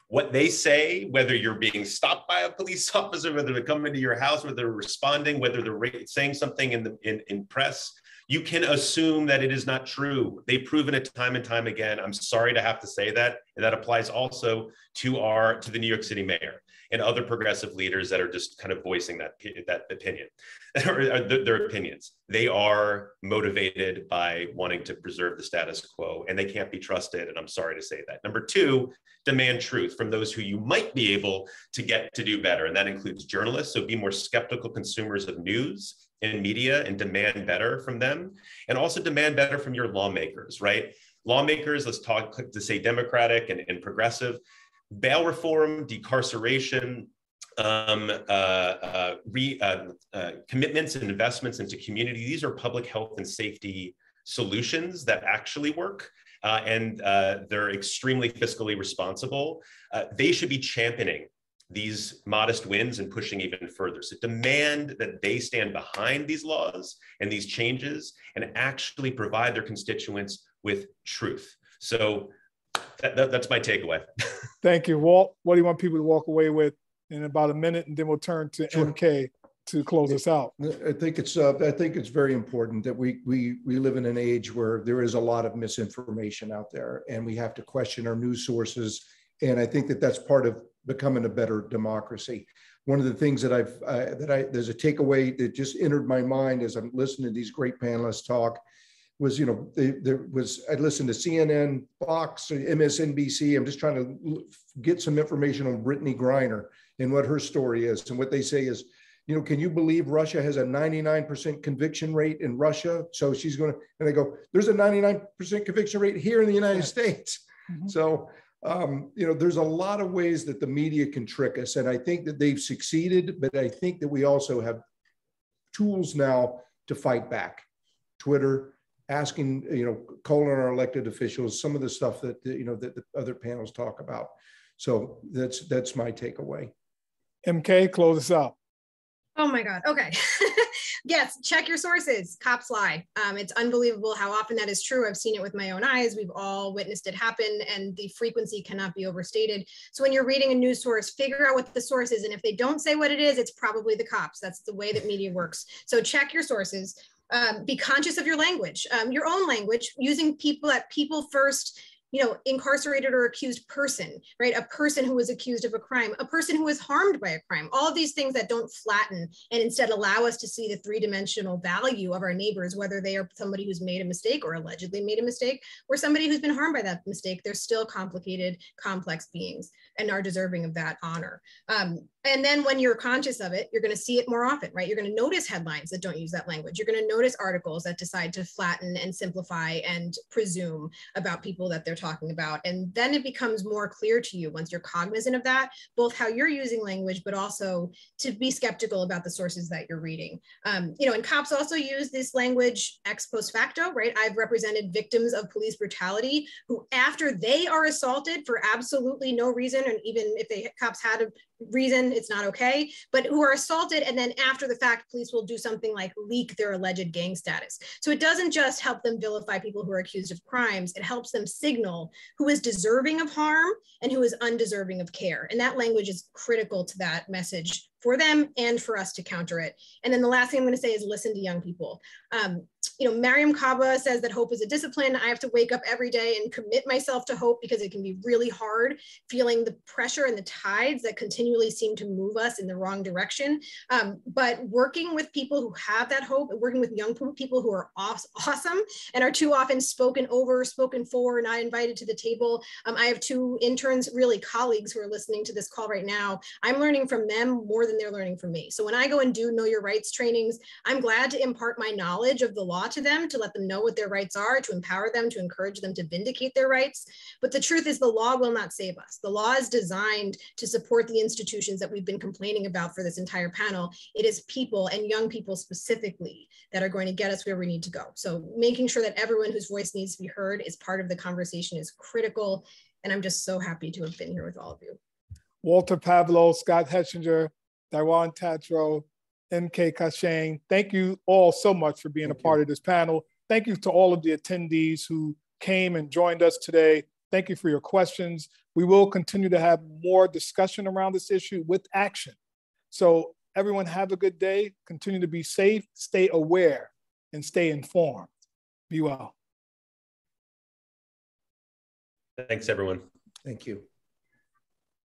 D: What they say, whether you're being stopped by a police officer, whether they're coming to your house, whether they're responding, whether they're saying something in the in, in press, you can assume that it is not true. They've proven it time and time again. I'm sorry to have to say that. And that applies also to our to the New York City mayor and other progressive leaders that are just kind of voicing that that opinion or uh, their opinions. They are motivated by wanting to preserve the status quo and they can't be trusted. And I'm sorry to say that. Number two, demand truth from those who you might be able to get to do better. And that includes journalists. So be more skeptical consumers of news and media and demand better from them. And also demand better from your lawmakers, right? Lawmakers, let's talk to say Democratic and, and progressive, bail reform, decarceration, um, uh, uh, re, uh, uh, commitments and investments into community. These are public health and safety solutions that actually work. Uh, and uh, they're extremely fiscally responsible. they should be championing these modest wins and pushing even further. So demand that they stand behind these laws and these changes and actually provide their constituents with truth. So that, that, that's my takeaway.
A: Thank you, Walt. What do you want people to walk away with in about a minute, and then we'll turn to sure. MK to close us out.
E: I think it's uh, I think it's very important that we we we live in an age where there is a lot of misinformation out there, and we have to question our news sources. And I think that that's part of becoming a better democracy. One of the things that I've uh, that I there's a takeaway that just entered my mind as I'm listening to these great panelists talk was, you know, they, there was, I listened to CNN, Fox, MSNBC. I'm just trying to get some information on Brittney Griner and what her story is. And what they say is, you know, can you believe Russia has a 99% conviction rate in Russia? So she's going to, and they go, there's a 99% conviction rate here in the United States. Mm-hmm. So, um, you know, there's a lot of ways that the media can trick us. And I think that they've succeeded, but I think that we also have tools now to fight back. Twitter, asking, you know, calling our elected officials, some of the stuff that, you know, that the other panels talk about. So that's, that's my takeaway.
A: MK, close us out.
B: Oh my God. Okay. yes, check your sources. Cops lie. Um, it's unbelievable how often that is true. I've seen it with my own eyes. We've all witnessed it happen, and the frequency cannot be overstated. So when you're reading a news source, figure out what the source is. And if they don't say what it is, it's probably the cops. That's the way that media works. So check your sources um, be conscious of your language, um, your own language, using people at people first you know, incarcerated or accused person, right? A person who was accused of a crime, a person who was harmed by a crime, all of these things that don't flatten and instead allow us to see the three-dimensional value of our neighbors, whether they are somebody who's made a mistake or allegedly made a mistake, or somebody who's been harmed by that mistake, they're still complicated, complex beings and are deserving of that honor. Um, and then when you're conscious of it, you're going to see it more often, right? You're going to notice headlines that don't use that language. You're going to notice articles that decide to flatten and simplify and presume about people that they're talking about. And then it becomes more clear to you once you're cognizant of that, both how you're using language, but also to be skeptical about the sources that you're reading. Um, you know, and cops also use this language ex post facto, right? I've represented victims of police brutality who, after they are assaulted for absolutely no reason, and even if they cops had a reason it's not okay, but who are assaulted and then after the fact, police will do something like leak their alleged gang status. So it doesn't just help them vilify people who are accused of crimes, it helps them signal who is deserving of harm and who is undeserving of care. And that language is critical to that message for them and for us to counter it. And then the last thing I'm going to say is listen to young people. Um, you know, Mariame Kaba says that hope is a discipline. I have to wake up every day and commit myself to hope because it can be really hard feeling the pressure and the tides that continually seem to move us in the wrong direction. Um, but working with people who have that hope, working with young people who are awesome and are too often spoken over, spoken for, not invited to the table. Um, I have two interns, really colleagues who are listening to this call right now. I'm learning from them more than they're learning from me. So when I go and do know your rights trainings, I'm glad to impart my knowledge of the law to them, to let them know what their rights are, to empower them, to encourage them to vindicate their rights. But the truth is the law will not save us. The law is designed to support the institutions that we've been complaining about for this entire panel. It is people and young people specifically that are going to get us where we need to go. So making sure that everyone whose voice needs to be heard is part of the conversation is critical. And I'm just so happy to have been here with all of you.
A: Walter Pavlo, Scott Hechinger, Dyjuan Tatro, MK Kaishian. Thank you all so much for being Thank a part you. of this panel. Thank you to all of the attendees who came and joined us today. Thank you for your questions. We will continue to have more discussion around this issue with action. So everyone have a good day. Continue to be safe, stay aware, and stay informed. Be well.
D: Thanks, everyone.
E: Thank you.